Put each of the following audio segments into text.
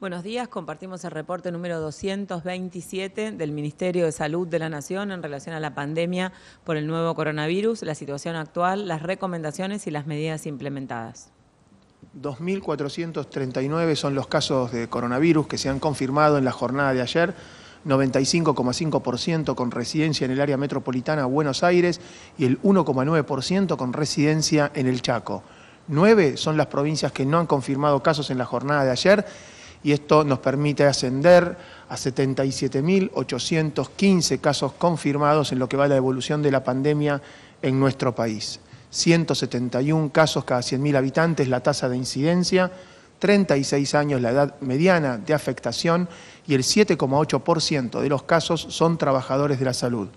Buenos días, compartimos el reporte número 227 del Ministerio de Salud de la Nación en relación a la pandemia por el nuevo coronavirus, la situación actual, las recomendaciones y las medidas implementadas. 2.439 son los casos de coronavirus que se han confirmado en la jornada de ayer, 95,5% con residencia en el área metropolitana Buenos Aires y el 1,9% con residencia en el Chaco. Nueve son las provincias que no han confirmado casos en la jornada de ayer y esto nos permite ascender a 77.815 casos confirmados en lo que va a la evolución de la pandemia en nuestro país. 171 casos cada 100.000 habitantes, la tasa de incidencia, 36 años la edad mediana de afectación y el 7,8% de los casos son trabajadores de la salud.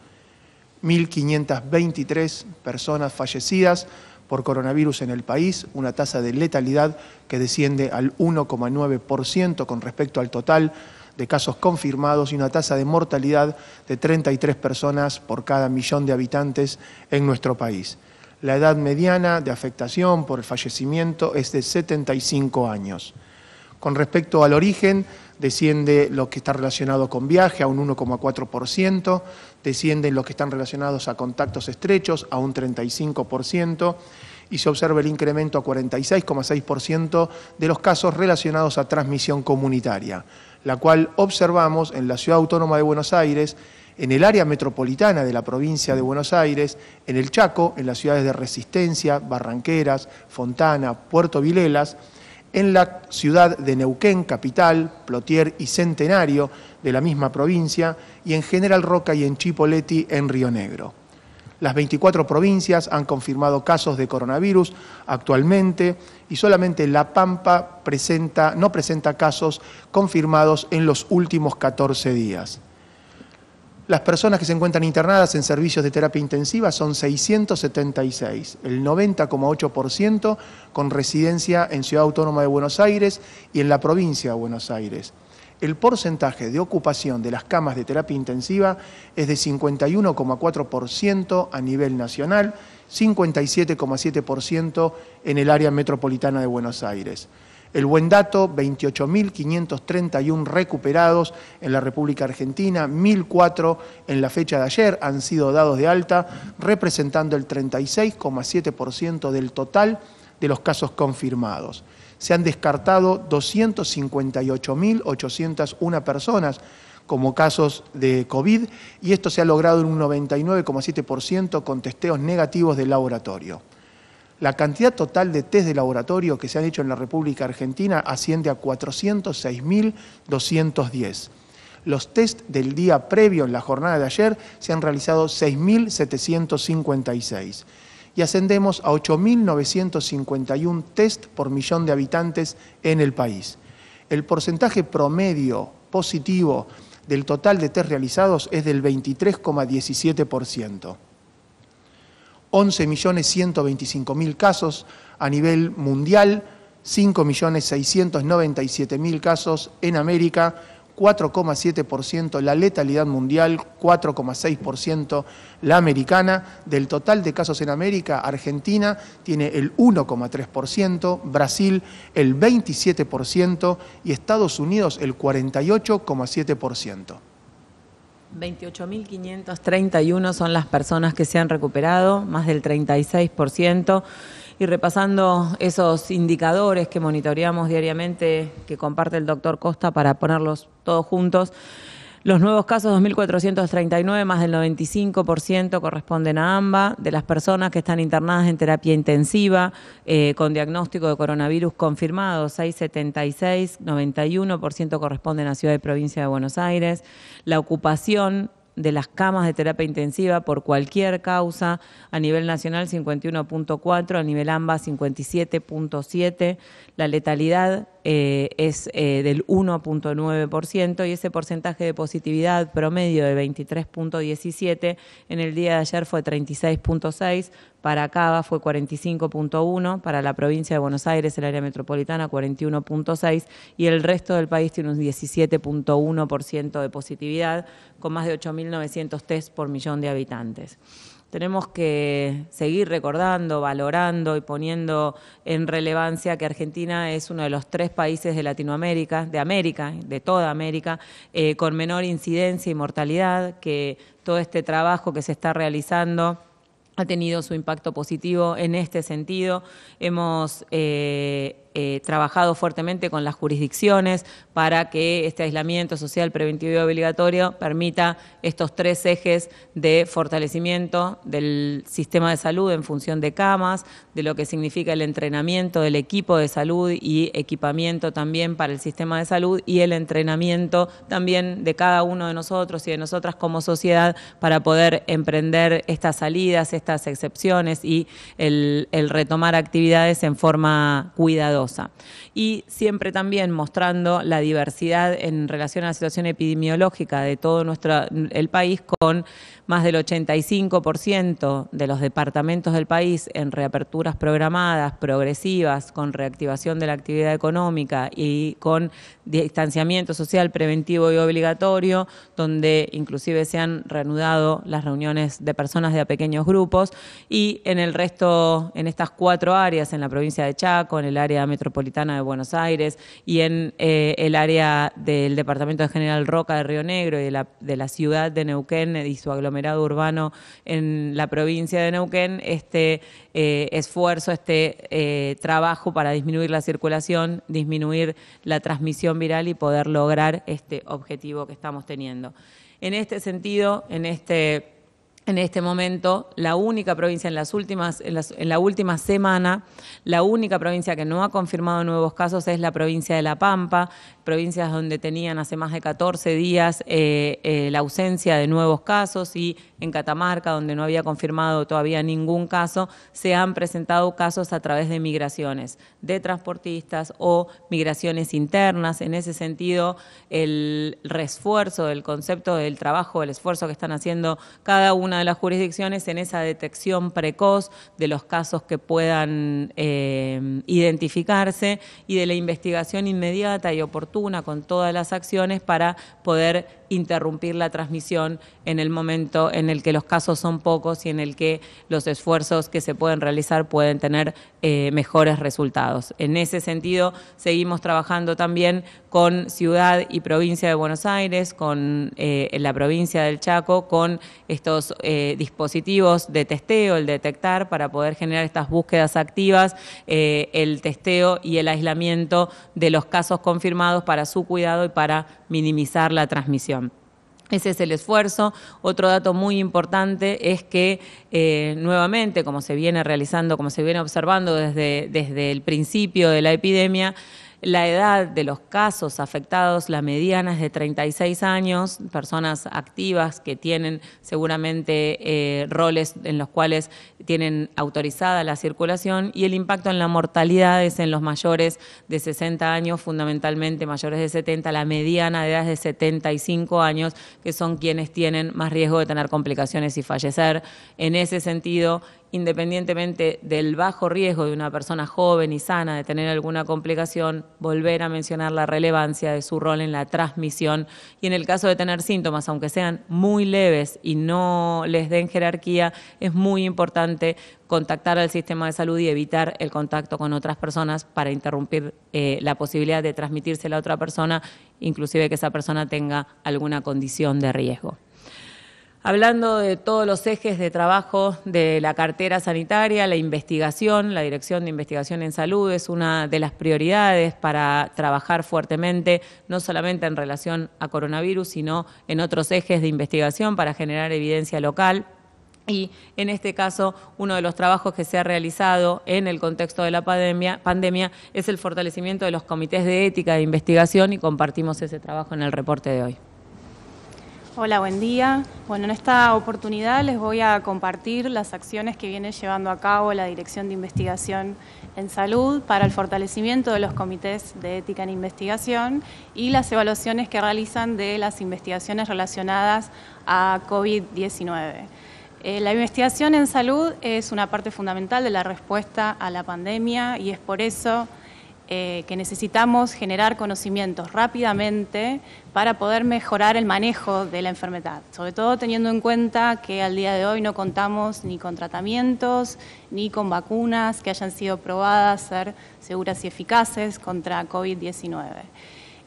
1.523 personas fallecidas, por coronavirus en el país, una tasa de letalidad que desciende al 1,9% con respecto al total de casos confirmados y una tasa de mortalidad de 33 personas por cada millón de habitantes en nuestro país. La edad mediana de afectación por el fallecimiento es de 75 años. Con respecto al origen, desciende lo que está relacionado con viaje a un 1,4%, descienden los que están relacionados a contactos estrechos a un 35% y se observa el incremento a 46,6% de los casos relacionados a transmisión comunitaria, la cual observamos en la Ciudad Autónoma de Buenos Aires, en el área metropolitana de la provincia de Buenos Aires, en el Chaco, en las ciudades de Resistencia, Barranqueras, Fontana, Puerto Vilelas, en la ciudad de Neuquén, capital, Plotier y Centenario de la misma provincia, y en General Roca y en Chipoleti, en Río Negro. Las 24 provincias han confirmado casos de coronavirus actualmente y solamente La Pampa presenta, no presenta casos confirmados en los últimos 14 días. Las personas que se encuentran internadas en servicios de terapia intensiva son 676, el 90,8% con residencia en Ciudad Autónoma de Buenos Aires y en la provincia de Buenos Aires. El porcentaje de ocupación de las camas de terapia intensiva es de 51,4% a nivel nacional, 57,7% en el área metropolitana de Buenos Aires. El buen dato, 28.531 recuperados en la República Argentina, 1.004 en la fecha de ayer han sido dados de alta, representando el 36,7% del total de los casos confirmados. Se han descartado 258.801 personas como casos de COVID y esto se ha logrado en un 99,7% con testeos negativos del laboratorio. La cantidad total de test de laboratorio que se han hecho en la República Argentina asciende a 406.210. Los test del día previo en la jornada de ayer se han realizado 6.756 y ascendemos a 8.951 test por millón de habitantes en el país. El porcentaje promedio positivo del total de test realizados es del 23,17%. 11.125.000 casos a nivel mundial, 5.697.000 casos en América, 4,7% la letalidad mundial, 4,6% la americana. Del total de casos en América, Argentina tiene el 1,3%, Brasil el 27% y Estados Unidos el 48,7%. 28.531 son las personas que se han recuperado, más del 36%. Y repasando esos indicadores que monitoreamos diariamente, que comparte el doctor Costa para ponerlos todos juntos, los nuevos casos, 2.439, más del 95% corresponden a AMBA. De las personas que están internadas en terapia intensiva eh, con diagnóstico de coronavirus confirmado, 676, 91% corresponden a Ciudad y Provincia de Buenos Aires. La ocupación de las camas de terapia intensiva por cualquier causa a nivel nacional 51.4, a nivel AMBA 57.7, la letalidad eh, es eh, del 1.9% y ese porcentaje de positividad promedio de 23.17 en el día de ayer fue 36.6, para Cava fue 45.1, para la provincia de Buenos Aires, el área metropolitana, 41.6 y el resto del país tiene un 17.1% de positividad con más de 8.900 test por millón de habitantes. tenemos que seguir recordando, valorando y poniendo en relevancia que Argentina es uno de los tres países de Latinoamérica, de América, de toda América, eh, con menor incidencia y mortalidad, que todo este trabajo que se está realizando ha tenido su impacto positivo en este sentido. Hemos eh, eh, trabajado fuertemente con las jurisdicciones para que este aislamiento social preventivo y obligatorio permita estos tres ejes de fortalecimiento del sistema de salud en función de camas, de lo que significa el entrenamiento del equipo de salud y equipamiento también para el sistema de salud y el entrenamiento también de cada uno de nosotros y de nosotras como sociedad para poder emprender estas salidas, estas excepciones y el retomar actividades en forma cuidadosa. Y siempre también mostrando la diversidad en relación a la situación epidemiológica de todo nuestro el país con más del 85% de los departamentos del país en reaperturas programadas, progresivas, con reactivación de la actividad económica y con distanciamiento social preventivo y obligatorio, donde inclusive se han reanudado las reuniones de personas de pequeños grupos. Y en el resto, en estas cuatro áreas, en la provincia de Chaco, en el área metropolitana de Buenos Aires y en eh, el área del departamento de General Roca de Río Negro y de la, de la ciudad de Neuquén y su urbano en la provincia de Neuquén, este eh, esfuerzo, este eh, trabajo para disminuir la circulación, disminuir la transmisión viral y poder lograr este objetivo que estamos teniendo. En este sentido, en este en este momento, la única provincia en las últimas, en, la última semana, la única provincia que no ha confirmado nuevos casos es la provincia de La Pampa, provincias donde tenían hace más de 14 días eh, eh, la ausencia de nuevos casos y en Catamarca, donde no había confirmado todavía ningún caso, se han presentado casos a través de migraciones de transportistas o migraciones internas. En ese sentido, el refuerzo del concepto del trabajo, el esfuerzo que están haciendo cada una de las jurisdicciones en esa detección precoz de los casos que puedan eh, identificarse y de la investigación inmediata y oportuna con todas las acciones para poder interrumpir la transmisión en el momento en el que los casos son pocos y en el que los esfuerzos que se pueden realizar pueden tener eh, mejores resultados. En ese sentido, seguimos trabajando también con Ciudad y Provincia de Buenos Aires, con eh, la provincia del Chaco, con estos eh, dispositivos de testeo, el detectar, para poder generar estas búsquedas activas, el testeo y el aislamiento de los casos confirmados para su cuidado y para minimizar la transmisión. Ese es el esfuerzo. Otro dato muy importante es que eh, nuevamente, como se viene realizando, como se viene observando desde, desde el principio de la epidemia, la edad de los casos afectados, la mediana es de 36 años, personas activas que tienen seguramente eh, roles en los cuales tienen autorizada la circulación y el impacto en la mortalidad es en los mayores de 60 años, fundamentalmente mayores de 70, la mediana de edad es de 75 años, que son quienes tienen más riesgo de tener complicaciones y fallecer. En ese sentido, independientemente del bajo riesgo de una persona joven y sana de tener alguna complicación, volver a mencionar la relevancia de su rol en la transmisión y en el caso de tener síntomas, aunque sean muy leves y no les den jerarquía, es muy importante contactar al sistema de salud y evitar el contacto con otras personas para interrumpir eh, la posibilidad de transmitirse a la otra persona, inclusive que esa persona tenga alguna condición de riesgo hablando de todos los ejes de trabajo de la cartera sanitaria, la investigación, la Dirección de Investigación en Salud es una de las prioridades para trabajar fuertemente, no solamente en relación a coronavirus, sino en otros ejes de investigación para generar evidencia local. Y en este caso, uno de los trabajos que se ha realizado en el contexto de la pandemia, pandemia, es el fortalecimiento de los comités de ética de investigación y compartimos ese trabajo en el reporte de hoy. Hola, buen día. Bueno, en esta oportunidad les voy a compartir las acciones que viene llevando a cabo la Dirección de Investigación en Salud para el fortalecimiento de los comités de ética en investigación y las evaluaciones que realizan de las investigaciones relacionadas a COVID-19. Eh, la investigación en salud es una parte fundamental de la respuesta a la pandemia y es por eso eh, que necesitamos generar conocimientos rápidamente para poder mejorar el manejo de la enfermedad, sobre todo teniendo en cuenta que al día de hoy no contamos ni con tratamientos ni con vacunas que hayan sido probadas ser seguras y eficaces contra COVID-19.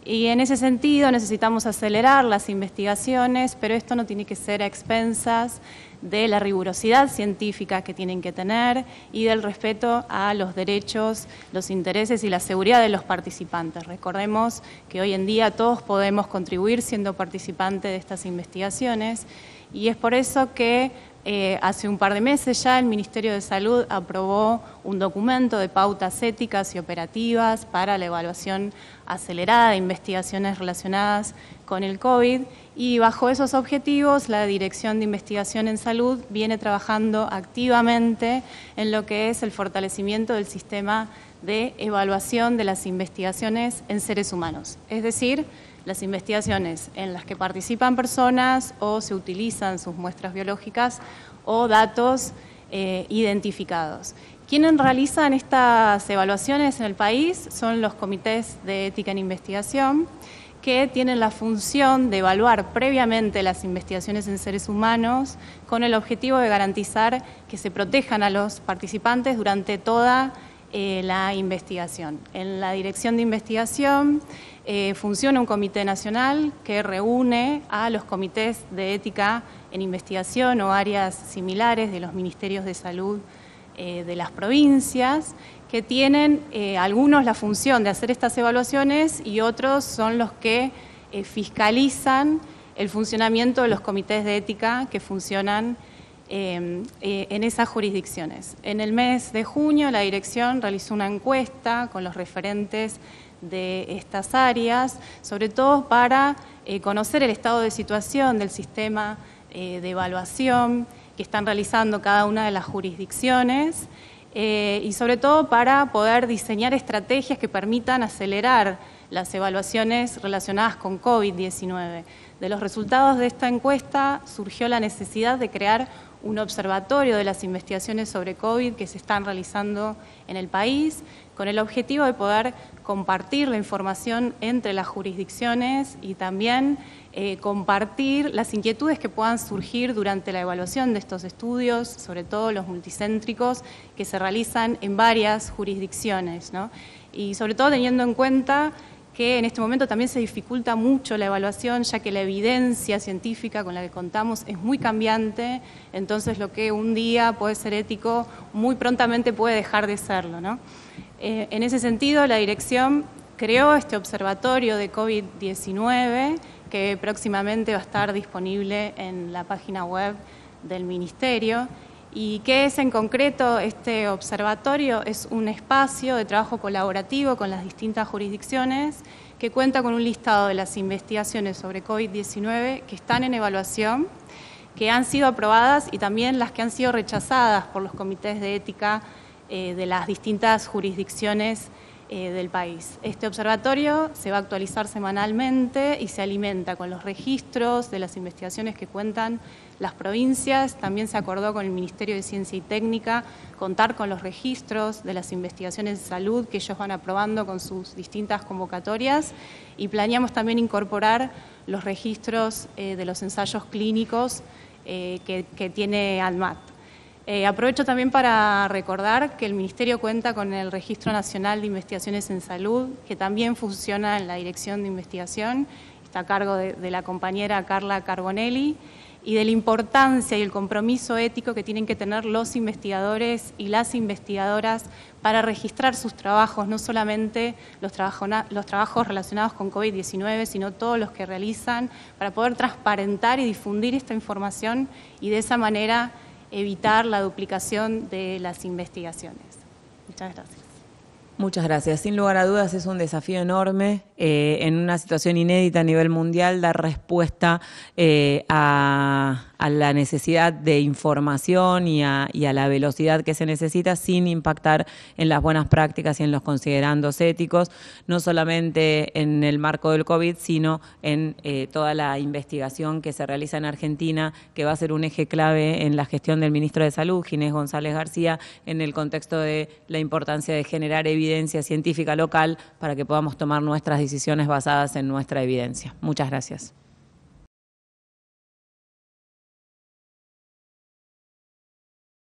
Y en ese sentido necesitamos acelerar las investigaciones, pero esto no tiene que ser a expensas de la rigurosidad científica que tienen que tener y del respeto a los derechos, los intereses y la seguridad de los participantes. Recordemos que hoy en día todos podemos contribuir siendo participantes de estas investigaciones y es por eso que eh, hace un par de meses ya el Ministerio de Salud aprobó un documento de pautas éticas y operativas para la evaluación acelerada de investigaciones relacionadas con el COVID y bajo esos objetivos la Dirección de Investigación en Salud viene trabajando activamente en lo que es el fortalecimiento del sistema de evaluación de las investigaciones en seres humanos, es decir, las investigaciones en las que participan personas o se utilizan sus muestras biológicas o datos eh, identificados. Quienes realizan estas evaluaciones en el país son los comités de ética en investigación, que tienen la función de evaluar previamente las investigaciones en seres humanos con el objetivo de garantizar que se protejan a los participantes durante toda eh, la investigación. En la dirección de investigación eh, funciona un comité nacional que reúne a los comités de ética en investigación o áreas similares de los ministerios de salud eh, de las provincias, que tienen eh, algunos la función de hacer estas evaluaciones y otros son los que fiscalizan el funcionamiento de los comités de ética que funcionan en esas jurisdicciones. En el mes de junio la dirección realizó una encuesta con los referentes de estas áreas, sobre todo para eh, conocer el estado de situación del sistema eh, de evaluación que están realizando cada una de las jurisdicciones eh, y sobre todo para poder diseñar estrategias que permitan acelerar las evaluaciones relacionadas con COVID-19. De los resultados de esta encuesta surgió la necesidad de crear un observatorio de las investigaciones sobre COVID que se están realizando en el país, con el objetivo de poder compartir la información entre las jurisdicciones y también eh, compartir las inquietudes que puedan surgir durante la evaluación de estos estudios, sobre todo los multicéntricos que se realizan en varias jurisdicciones. Y sobre todo teniendo en cuenta que en este momento también se dificulta mucho la evaluación, ya que la evidencia científica con la que contamos es muy cambiante, entonces lo que un día puede ser ético, muy prontamente puede dejar de serlo. ¿no? Eh, en ese sentido, la dirección creó este observatorio de COVID-19 que próximamente va a estar disponible en la página web del Ministerio. ¿Y qué es en concreto este observatorio? Es un espacio de trabajo colaborativo con las distintas jurisdicciones que cuenta con un listado de las investigaciones sobre COVID-19 que están en evaluación, que han sido aprobadas y también las que han sido rechazadas por los comités de ética eh, de las distintas jurisdicciones eh, del país. Este observatorio se va a actualizar semanalmente y se alimenta con los registros de las investigaciones que cuentan las provincias. También se acordó con el Ministerio de Ciencia y Técnica contar con los registros de las investigaciones de salud que ellos van aprobando con sus distintas convocatorias y planeamos también incorporar los registros eh, de los ensayos clínicos eh, que, que tiene ALMAT. Eh, aprovecho también para recordar que el Ministerio cuenta con el Registro Nacional de Investigaciones en Salud, que también funciona en la Dirección de Investigación, está a cargo de, la compañera Carla Carbonelli, y de la importancia y el compromiso ético que tienen que tener los investigadores y las investigadoras para registrar sus trabajos, no solamente los, los trabajos relacionados con COVID-19, sino todos los que realizan, para poder transparentar y difundir esta información y de esa manera evitar la duplicación de las investigaciones. Muchas gracias. Muchas gracias. Sin lugar a dudas es un desafío enorme eh, en una situación inédita a nivel mundial dar respuesta eh, a, la necesidad de información y a, la velocidad que se necesita sin impactar en las buenas prácticas y en los considerandos éticos, no solamente en el marco del COVID, sino en eh, toda la investigación que se realiza en Argentina, que va a ser un eje clave en la gestión del ministro de Salud, Ginés González García, en el contexto de la importancia de generar evidencia evidencia científica local para que podamos tomar nuestras decisiones basadas en nuestra evidencia. Muchas gracias.